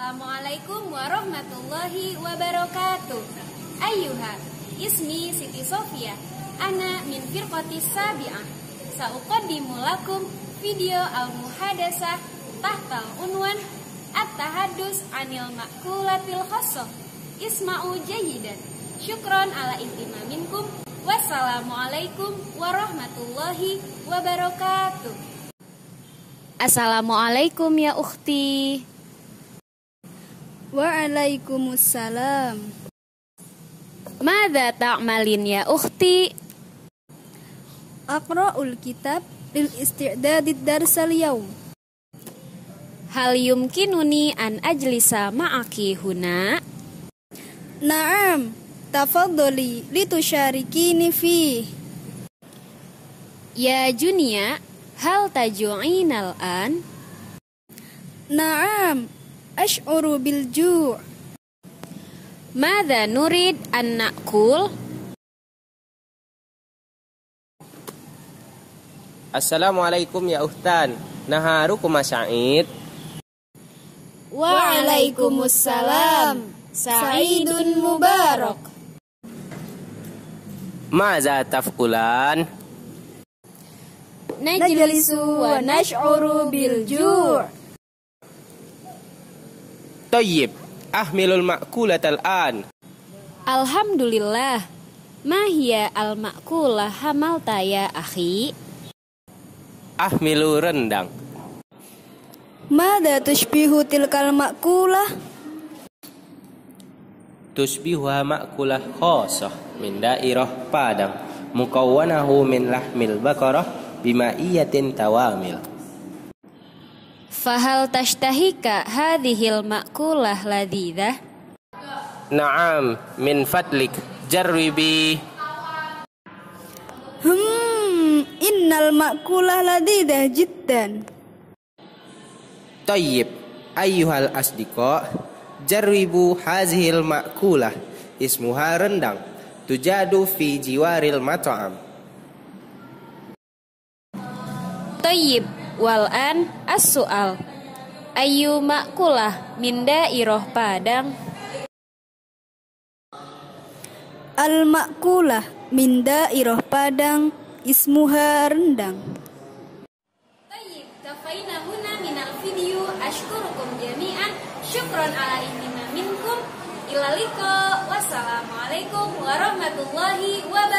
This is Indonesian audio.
Assalamualaikum warahmatullahi wabarakatuh. Ayuha, ismi Siti Sofia. Ana min firqatis sabi'ah. Sauqaddimu lakum video al-muhadasah tahtal unwan at-tahaddus anil makulatil khosoh. Isma'u jahidan. Syukron ala intima minkum. Wassalamualaikum warahmatullahi wabarakatuh. Assalamualaikum ya ukhti. Waalaikumsalam. Mada ta'malin ya ukhti? Aqra'ul kitab lil isti'dadid darsal yaum. Hal yumkinuni an ajlisa ma'aki huna? Naam, tafaddali litusharikini fi. Ya Junia, hal taju'inal an? Naam, ash'uru bil ju'. Mada nurid an na'kul? Assalamualaikum ya Uhtan. Naharukum Sa'id. Waalaikumsalam. Sa'idun mubarak. Maza taf'ulan? Najlisu wa nash'uru bil ju'. Tayyib. Ahmilul ma'kulat al-an. Alhamdulillah. Mahia al-ma'kulah hamalta ya akhi? Ahmilu rendang. Mada tushbihu tilkal ma'kulah? Tusbihuha ma'kulah khosah min dairah padang. Mukawwanahu min lahmil bakarah bima'iyatin tawamil. Fahal tashtahika hadhil ma'kulah ladidah? Naam min fadlik jarribi. Hmm, innal ma'kulah ladidah jiddan. Tayyib. Ayyuhal asdiqa. Jarribu hazihil ma'kulah. Ismuha rendang. Tujadu fi jiwaril mat'am. Tayyib wal an as-su'al. Ayu ma'kulah min dairah Padang? Al ma'kulah min dairah Padang ismuha rendang. Tayyib, kafaina huna minal video ashkurukum jami'an syukron ala intima minkum ila liqa wassalamualaikum warahmatullahi wabarakatuh